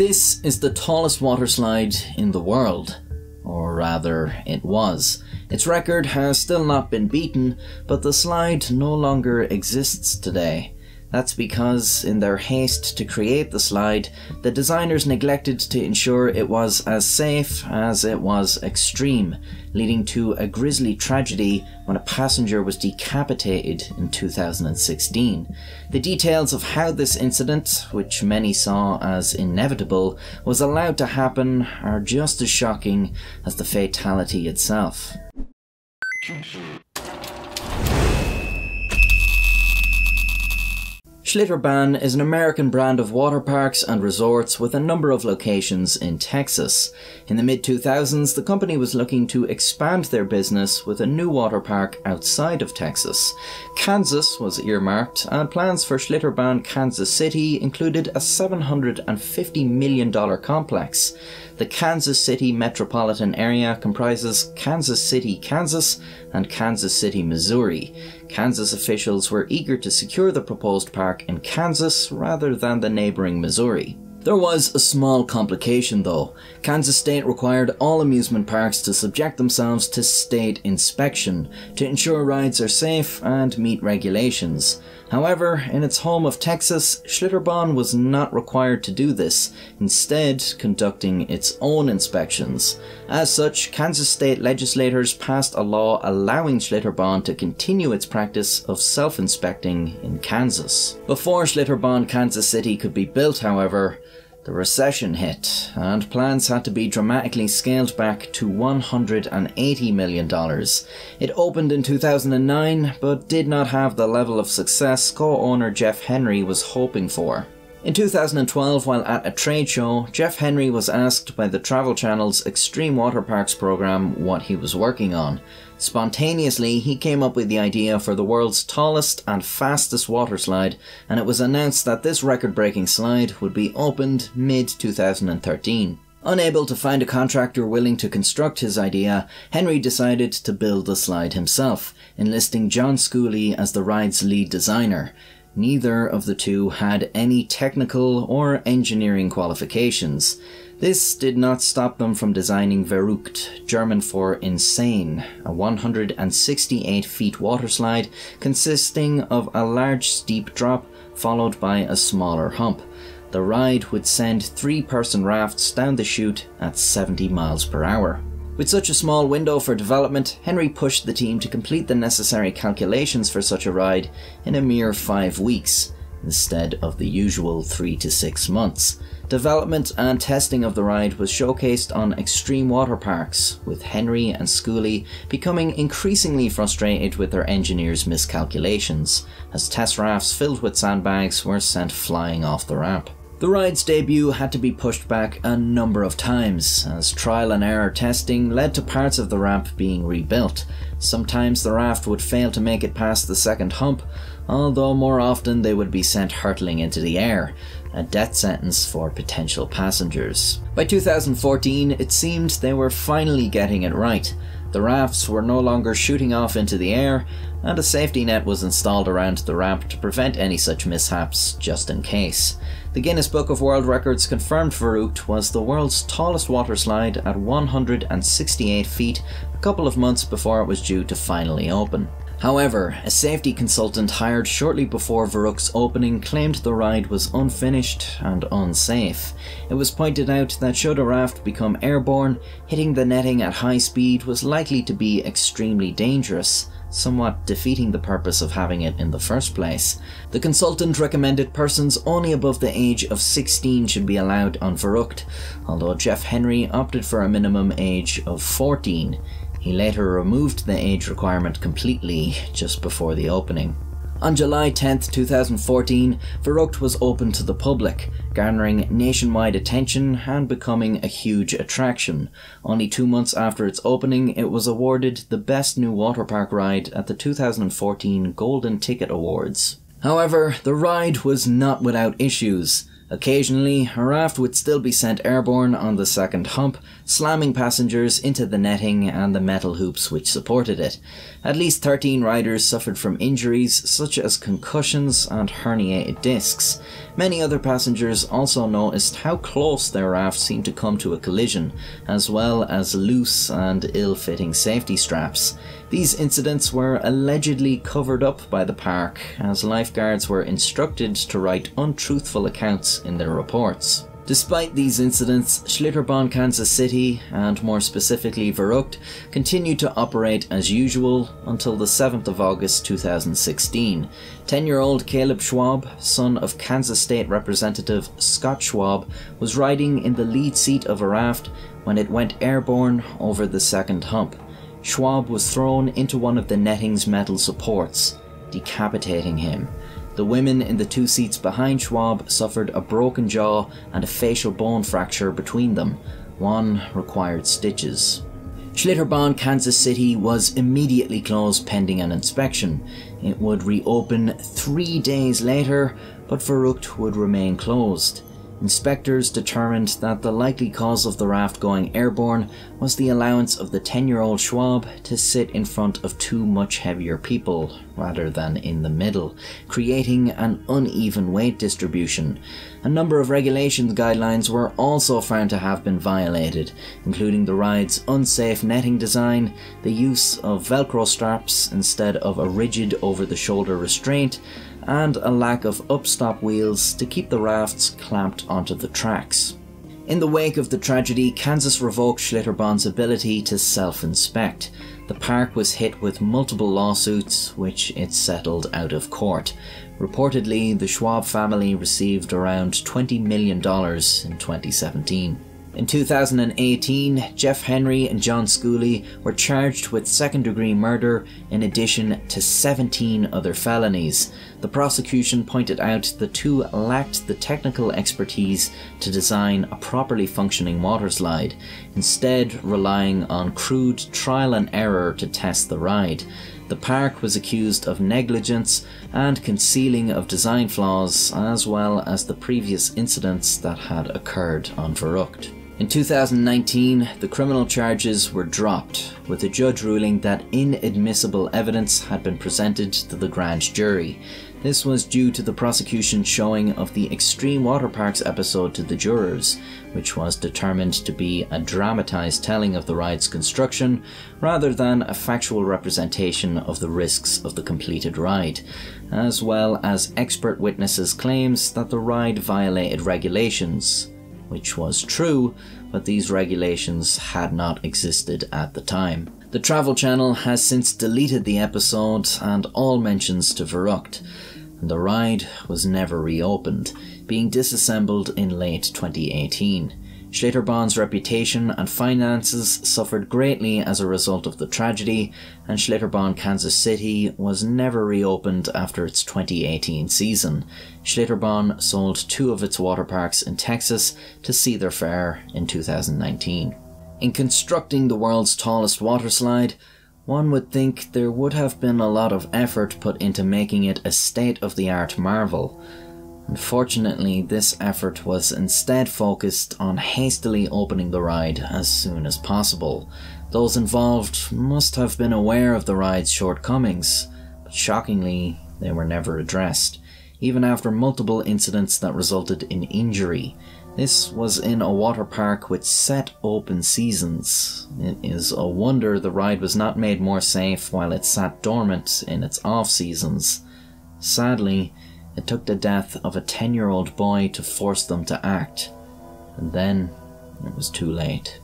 This is the tallest water slide in the world. Or rather, it was. Its record has still not been beaten, but the slide no longer exists today. That's because, in their haste to create the slide, the designers neglected to ensure it was as safe as it was extreme, leading to a grisly tragedy when a passenger was decapitated in 2016. The details of how this incident, which many saw as inevitable, was allowed to happen are just as shocking as the fatality itself. Schlitterbahn is an American brand of water parks and resorts with a number of locations in Texas. In the mid 2000s, the company was looking to expand their business with a new water park outside of Texas. Kansas was earmarked, and plans for Schlitterbahn Kansas City included a $750 million complex. The Kansas City metropolitan area comprises Kansas City, Kansas, and Kansas City, Missouri. Kansas officials were eager to secure the proposed park in Kansas rather than the neighbouring Missouri. There was a small complication though. Kansas State required all amusement parks to subject themselves to state inspection to ensure rides are safe and meet regulations. However, in its home of Texas, Schlitterbahn was not required to do this, instead conducting its own inspections. As such, Kansas state legislators passed a law allowing Schlitterbahn to continue its practice of self-inspecting in Kansas. Before Schlitterbahn Kansas City could be built, however, the recession hit, and plans had to be dramatically scaled back to $180 million. It opened in 2009, but did not have the level of success co owner Jeff Henry was hoping for. In 2012, while at a trade show, Jeff Henry was asked by the Travel Channel's Xtreme Waterparks program what he was working on. Spontaneously, he came up with the idea for the world's tallest and fastest water slide, and it was announced that this record breaking slide would be opened mid 2013. Unable to find a contractor willing to construct his idea, Henry decided to build the slide himself, enlisting John Schooley as the ride's lead designer. Neither of the two had any technical or engineering qualifications. This did not stop them from designing Verrückt, German for insane, a 168 feet water slide consisting of a large steep drop followed by a smaller hump. The ride would send three person rafts down the chute at 70 miles per hour. With such a small window for development, Henry pushed the team to complete the necessary calculations for such a ride in a mere five weeks, instead of the usual three to six months. Development and testing of the ride was showcased on Xtreme Waterparks, with Henry and Schooley becoming increasingly frustrated with their engineers' miscalculations, as test rafts filled with sandbags were sent flying off the ramp. The ride's debut had to be pushed back a number of times, as trial and error testing led to parts of the ramp being rebuilt. Sometimes the raft would fail to make it past the second hump, although more often they would be sent hurtling into the air, a death sentence for potential passengers. By 2014, it seemed they were finally getting it right. The rafts were no longer shooting off into the air, and a safety net was installed around the ramp to prevent any such mishaps just in case. The Guinness Book of World Records confirmed Verrückt was the world's tallest water slide at 168 feet a couple of months before it was due to finally open. However, a safety consultant hired shortly before Verrückt's opening claimed the ride was unfinished and unsafe. It was pointed out that should a raft become airborne, hitting the netting at high speed was likely to be extremely dangerous, somewhat defeating the purpose of having it in the first place. The consultant recommended persons only above the age of 16 should be allowed on Verrückt, although Jeff Henry opted for a minimum age of 14. He later removed the age requirement completely just before the opening. On July 10, 2014, Verrückt was open to the public, garnering nationwide attention and becoming a huge attraction. Only two months after its opening, it was awarded the Best New Water Park Ride at the 2014 Golden Ticket Awards. However, the ride was not without issues. Occasionally, a raft would still be sent airborne on the second hump, slamming passengers into the netting and the metal hoops which supported it. At least 13 riders suffered from injuries such as concussions and herniated discs. Many other passengers also noticed how close their raft seemed to come to a collision, as well as loose and ill fitting safety straps. These incidents were allegedly covered up by the park, as lifeguards were instructed to write untruthful accounts in their reports. Despite these incidents, Schlitterbahn Kansas City, and more specifically Verrückt, continued to operate as usual until the 7th of August 2016. 10 year old Caleb Schwab, son of Kansas State Representative Scott Schwab, was riding in the lead seat of a raft when it went airborne over the second hump. Schwab was thrown into one of the netting's metal supports, decapitating him. The women in the two seats behind Schwab suffered a broken jaw and a facial bone fracture between them. One required stitches. Schlitterbahn Kansas City was immediately closed pending an inspection. It would reopen three days later, but Verrückt would remain closed. Inspectors determined that the likely cause of the raft going airborne was the allowance of the 10 year old Schwab to sit in front of two much heavier people rather than in the middle, creating an uneven weight distribution. A number of regulations guidelines were also found to have been violated, including the ride's unsafe netting design, the use of Velcro straps instead of a rigid over the shoulder restraint, and a lack of upstop wheels to keep the rafts clamped onto the tracks. In the wake of the tragedy, Kansas revoked Schlitterbahn's ability to self inspect. The park was hit with multiple lawsuits, which it settled out of court. Reportedly, the Schwab family received around $20 million in 2017. In 2018, Jeff Henry and John Schooley were charged with second degree murder in addition to 17 other felonies. The prosecution pointed out the two lacked the technical expertise to design a properly functioning water slide, instead, relying on crude trial and error to test the ride. The park was accused of negligence and concealing of design flaws, as well as the previous incidents that had occurred on Verrückt. In 2019, the criminal charges were dropped, with the judge ruling that inadmissible evidence had been presented to the grand jury. This was due to the prosecution showing of the Xtreme Waterparks episode to the jurors, which was determined to be a dramatised telling of the ride's construction rather than a factual representation of the risks of the completed ride, as well as expert witnesses' claims that the ride violated regulations which was true, but these regulations had not existed at the time. The Travel Channel has since deleted the episode and all mentions to Verrückt, and the ride was never reopened, being disassembled in late 2018. Schlitterbahn's reputation and finances suffered greatly as a result of the tragedy, and Schlitterbahn Kansas City was never reopened after its 2018 season. Schlitterbahn sold two of its water parks in Texas to Cedar Fair in 2019. In constructing the world's tallest water slide, one would think there would have been a lot of effort put into making it a state of the art marvel. Unfortunately, this effort was instead focused on hastily opening the ride as soon as possible. Those involved must have been aware of the ride's shortcomings, but shockingly, they were never addressed, even after multiple incidents that resulted in injury. This was in a water park with set open seasons. It is a wonder the ride was not made more safe while it sat dormant in its off seasons. Sadly, it took the death of a 10 year old boy to force them to act, and then it was too late.